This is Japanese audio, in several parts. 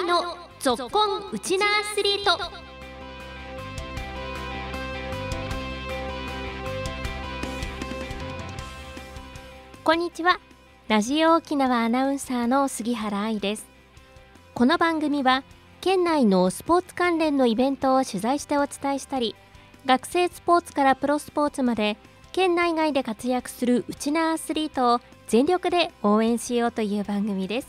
愛のぞっこんウチナアスリート。こんにちは。ラジオ沖縄アナウンサーの杉原愛です。この番組は県内のスポーツ関連のイベントを取材してお伝えしたり学生スポーツからプロスポーツまで県内外で活躍するウチナアスリートを全力で応援しようという番組です。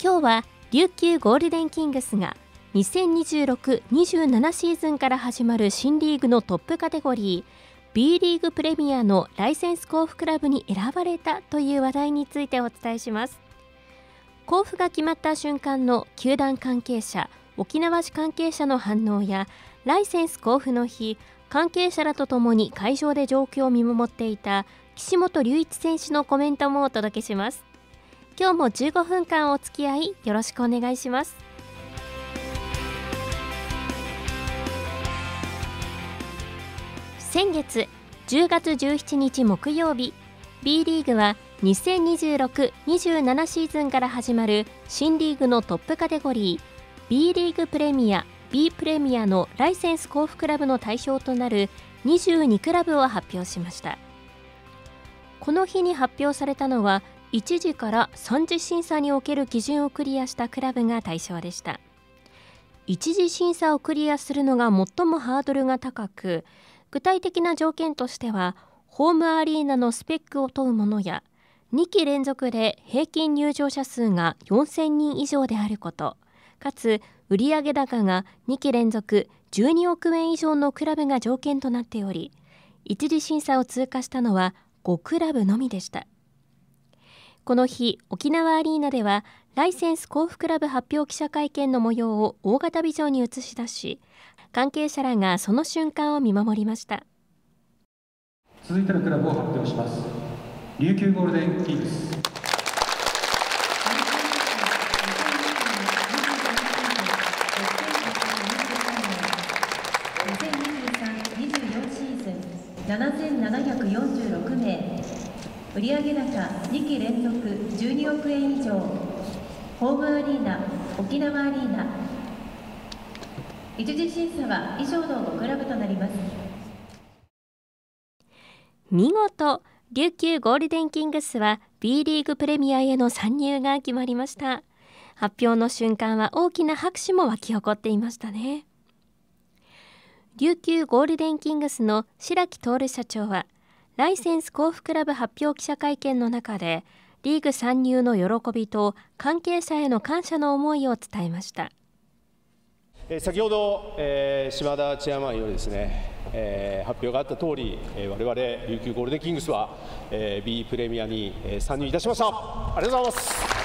今日は琉球ゴールデンキングスが2026-27シーズンから始まる新リーグのトップカテゴリー B リーグプレミアのライセンス交付クラブに選ばれたという話題についてお伝えします。交付が決まった瞬間の球団関係者沖縄市関係者の反応やライセンス交付の日関係者らとともに会場で状況を見守っていた岸本隆一選手のコメントもお届けします。今日も15分間お付き合いよろしくお願いします。先月10月17日木曜日 B リーグは2026-27シーズンから始まる新リーグのトップカテゴリー B リーグプレミア B プレミアのライセンス交付クラブの対象となる22クラブを発表しました。この日に発表されたのは1次から3次審査における基準をクリアしたクラブが対象でした。1次審査をクリアするのが最もハードルが高く具体的な条件としてはホームアリーナのスペックを問うものや2期連続で平均入場者数が4000人以上であることかつ売上高が2期連続12億円以上のクラブが条件となっており一次審査を通過したのは5クラブのみでした。この日沖縄アリーナではライセンス交付クラブ発表記者会見の模様を大型ビジョンに映し出し関係者らがその瞬間を見守りました。続いてのクラブを発表します。琉球ゴールデンキングス。7746名売上高2期連続12億円以上。ホームアリーナ沖縄アリーナ。一次審査は以上の5クラブとなります。見事琉球ゴールデンキングスは B リーグプレミアへの参入が決まりました。発表の瞬間は大きな拍手も沸き起こっていましたね。琉球ゴールデンキングスの白木徹社長はライセンス交付クラブ発表記者会見の中でリーグ参入の喜びと関係者への感謝の思いを伝えました。先ほど、えー、島田チェアマンよりですね、えー、発表があった通り、えー、我々琉球ゴールデンキングスは、えー、B プレミアに、参入いたしました。ありがとうございます。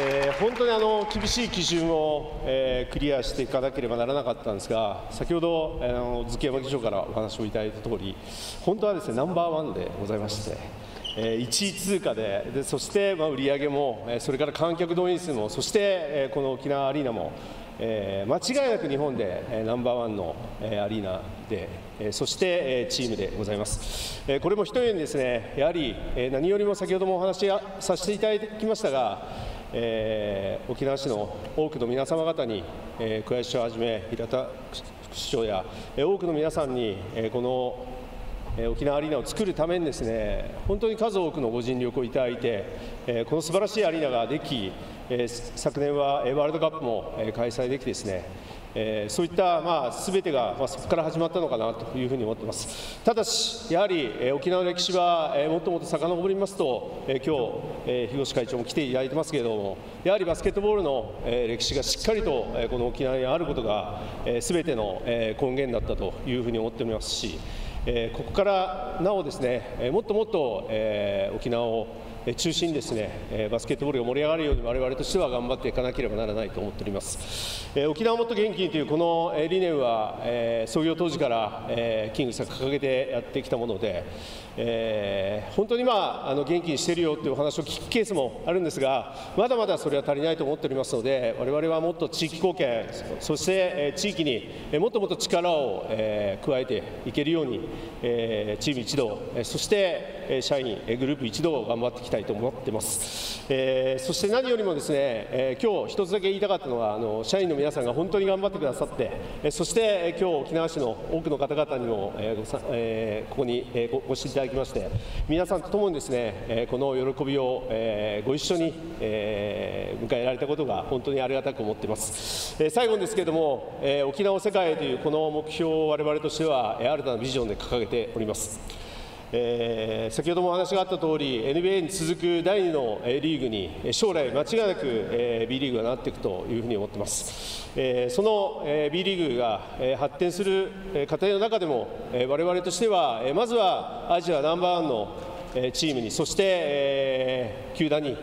えー、本当にあの厳しい基準を、えー、クリアしていかなければならなかったんですが先ほど、あの月山議長からお話をいただいた通り本当はですねナンバーワンでございまして。えー、1位通過ででそして、まあ、売り上げも、えー、それから観客動員数もそして、えー、この沖縄アリーナも、えー、間違いなく日本で、えー、ナンバーワンの、えー、アリーナで、えー、そして、えー、チームでございます、えー、これもひとえにですねやはり、えー、何よりも先ほどもお話しさせていただきましたがえー、沖縄市の多くの皆様方に、えー、小林市長はじめ平田副市長や、えー、多くの皆さんに、えー、この、えー、沖縄アリーナを作るためにですね本当に数多くのご尽力をいただいて、えー、この素晴らしいアリーナができ、えー、昨年は、ワールドカップも、開催できですねえー、そういった、まあ、全てが、まあ、そこから始まったのかなというふうに思っています。ただし、やはり、えー、沖縄の歴史は、えー、もっともっと遡りますと、えー、今日、えー、東会長も来ていただいてますけれどもやはりバスケットボールの、えー、歴史がしっかりと、えー、この沖縄にあることが、えー、全ての、えー、根源だったというふうに思っておりますし、えー、ここからなおですね、えー、もっともっと、えー、沖縄を中心にですねバスケットボールが盛り上がるように我々としては頑張っていかなければならないと思っております。沖縄もっと元気にというこの理念は創業当時からキングスが掲げてやってきたものでえー、本当に、まあ、あの元気にしているよというお話を聞くケースもあるんですが、まだまだそれは足りないと思っておりますので、我々はもっと地域貢献、そして、えー、地域にもっともっと力を、えー、加えていけるように、えー、チーム一同、そして、え社員、グループ一同頑張っていきたいと思っています。えー、そして何よりもですね、えー、今日一つだけ言いたかったのはあの社員の皆さんが本当に頑張ってくださって、えそして、え今日沖縄市の多くの方々にも、えーごさえー、ここに、えー、ごご指示いただきまして皆さんと共にですね、えこの喜びを、えご一緒に、え迎えられたことが本当にありがたく思っています、え最後にですけれども、え沖縄世界というこの目標を我々としては、え新たなビジョンで掲げております。えー、先ほどもお話があった通り NBA に続く第2のリーグに将来間違いなく、えー、B リーグがなっていくというふうに思っています、えー、その、えー、B リーグが、えー、発展する過程の中でも、えー、我々としては、えー、まずはアジアナンバーワンのチームにそして、えー、球団に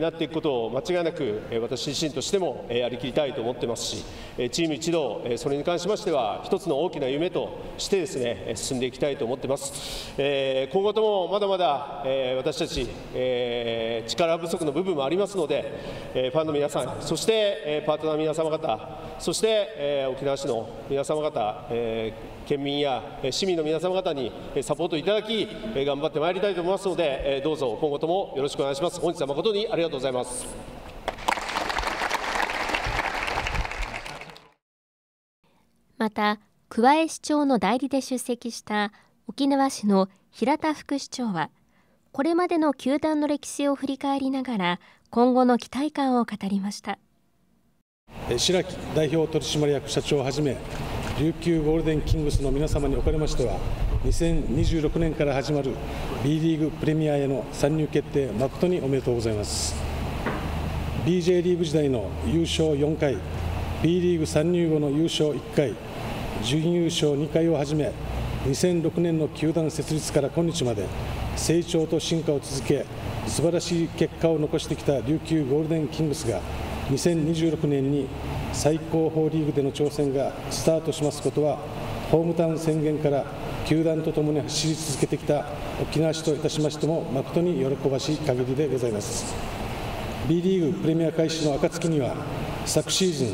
なっていくことを間違いなく私自身としてもやりきりたいと思ってますしチーム一同それに関しましては一つの大きな夢としてですね進んでいきたいと思ってます。今後ともまだまだ私たち力不足の部分もありますのでファンの皆さんそしてパートナーの皆様方そして沖縄市の皆様方県民や市民の皆様方にサポートいただき頑張ってまいりたいと思いますのでどうぞ今後ともよろしくお願いします。本日は誠にありがとうございます。また桑江市長の代理で出席した沖縄市の平田副市長はこれまでの球団の歴史を振り返りながら今後の期待感を語りました。白木代表取締役社長をはじめ琉球ゴールデンキングスの皆様におかれましては2026年から始まる B リーグプレミアへの参入決定誠におめでとうございます。BJ リーグ時代の優勝4回 B リーグ参入後の優勝1回準優勝2回をはじめ2006年の球団設立から今日まで成長と進化を続け素晴らしい結果を残してきた琉球ゴールデンキングスが2026年に最高峰リーグでの挑戦がスタートしますことはホームタウン宣言から球団とともに走り続けてきた沖縄市といたしましても誠に喜ばしい限りでございます B リーグプレミア開始の暁には昨シーズン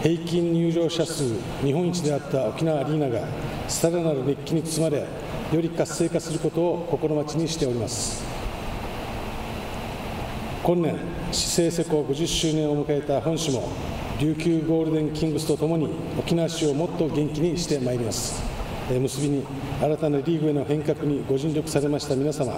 平均入場者数日本一であった沖縄アリーナがさらなる熱気に包まれより活性化することを心待ちにしております今年市政施行50周年を迎えた本市も琉球ゴールデンキングスとともに沖縄市をもっと元気にしてまいります。結びに新たなリーグへの変革にご尽力されました皆様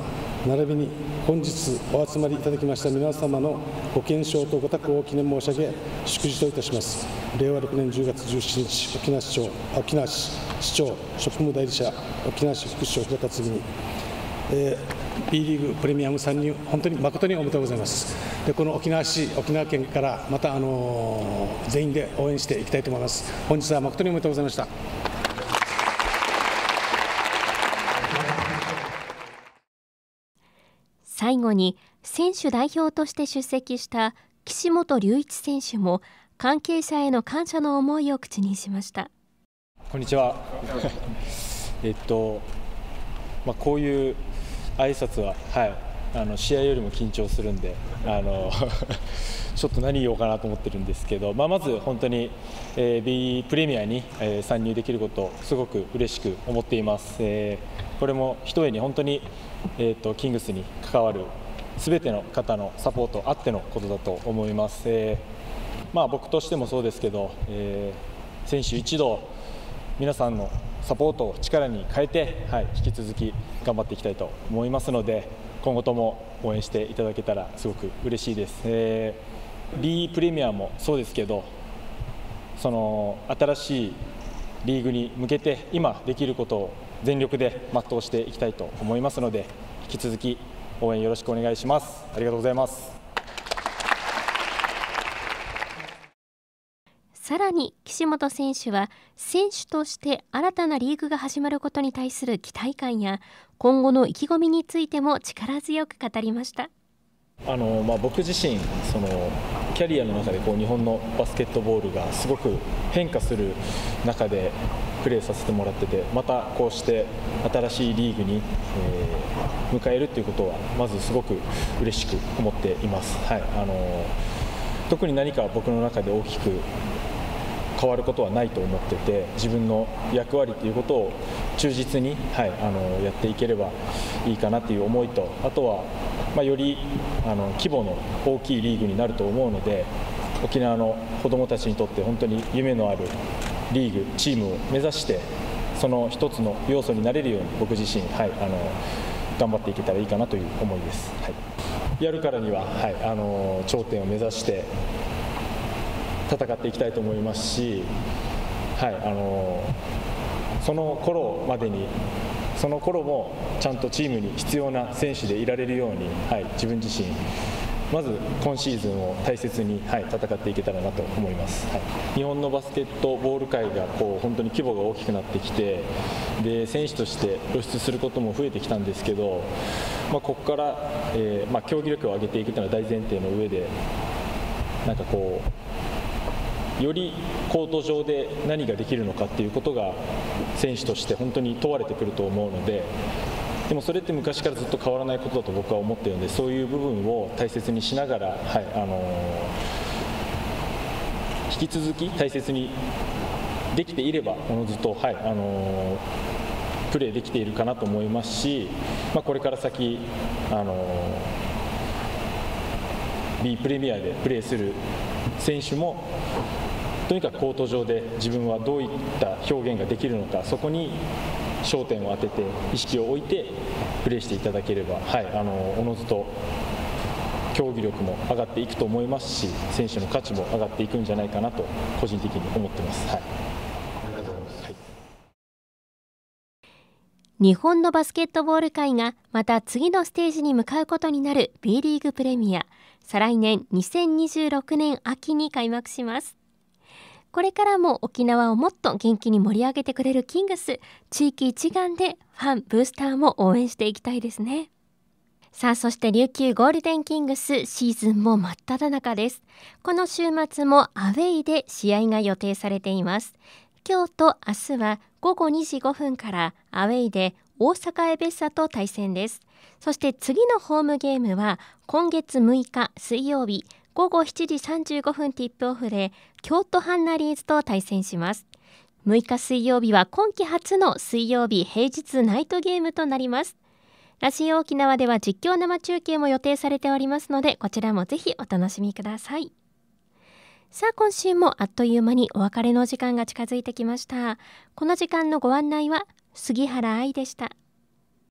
並びに本日お集まりいただきました皆様のご健勝とご多幸を記念申し上げ祝辞といたします令和6年10月17日沖縄市長沖縄市市長職務代理者沖縄市副市長平田次に、えー B リーグプレミアム参入、本当に誠におめでとうございます。でこの沖縄市、沖縄県からまた、あのー、全員で応援していきたいと思います。本日は誠におめでとうございました。最後に選手代表として出席した岸本隆一選手も関係者への感謝の思いを口にしました。こんにちは。えっとまあ、こういう挨拶は、はい、あの試合よりも緊張するんであの ちょっと何言おうかなと思ってるんですけど、まあ、まず本当に、えー、B プレミアに、えー、参入できることすごく嬉しく思っています、えー、これもひとえに本当に、えーと、キングスに関わるすべての方のサポートあってのことだと思います、えーまあ、僕としてもそうですけど、えー、選手一同皆さんのサポートを力に変えて、はい、引き続き頑張っていきたいと思いますので今後とも応援していただけたらすごく嬉しいです、えー、B プレミアもそうですけどその新しいリーグに向けて今できることを全力で全うしていきたいと思いますので引き続き応援よろしくお願いします。ありがとうございます。さらに岸本選手は選手として新たなリーグが始まることに対する期待感や今後の意気込みについても力強く語りました。あの、まあ、僕自身そのキャリアの中でこう日本のバスケットボールがすごく変化する中でプレーさせてもらっててまたこうして新しいリーグに、えー、迎えるということはまずすごく嬉しく思っています。はいあの特に何か僕の中で大きく変わることはないと思ってて自分の役割ということを忠実に、はい、あのやっていければいいかなという思いとあとはまあ、よりあの規模の大きいリーグになると思うので沖縄の子どもたちにとって本当に夢のあるリーグ、チームを目指してその一つの要素になれるように僕自身、はい、あの頑張っていけたらいいかなという思いです。はい、やるからには、はい、あの頂点を目指して戦っていきたいと思いますし、はい、あのその頃までにその頃もちゃんとチームに必要な選手でいられるように、はい、自分自身まず今シーズンを大切に、はい、戦っていけたらなと思います、はい、日本のバスケットボール界がこう本当に規模が大きくなってきてで選手として露出することも増えてきたんですけど、まあ、ここから、えーまあ、競技力を上げていくというのは大前提の上でなんかこうよりコート上で何ができるのかっていうことが選手として本当に問われてくると思うのででもそれって昔からずっと変わらないことだと僕は思っているのでそういう部分を大切にしながら、はいあのー、引き続き大切にできていればおのずと、はいあのー、プレーできているかなと思いますし、まあ、これから先、あのー、B プレミアでプレーする選手もとにかくコート上で自分はどういった表現ができるのかそこに焦点を当てて意識を置いてプレーしていただければ、はい、あのおのずと競技力も上がっていくと思いますし選手の価値も上がっていくんじゃないかなと個人的に思ってます。はい。日本のバスケットボール界がまた次のステージに向かうことになる B リーグプレミア。再来年2026年秋に開幕します。これからも沖縄をもっと元気に盛り上げてくれるキングス地域一丸でファンブースターも応援していきたいですね。さあそして琉球ゴールデンキングスシーズンも真っ只中です。この週末もアウェイで試合が予定されています。今日と明日は午後2時5分からアウェイで大阪エベッサと対戦です。そして次のホームゲームは今月6日水曜日午後7時35分ティップオフで京都ハンナリーズと対戦します。6日水曜日は今季初の水曜日平日ナイトゲームとなります。ラジオ沖縄では実況生中継も予定されておりますのでこちらもぜひお楽しみください。さあ今週もあっという間にお別れの時間が近づいてきました。この時間のご案内は杉原愛でした。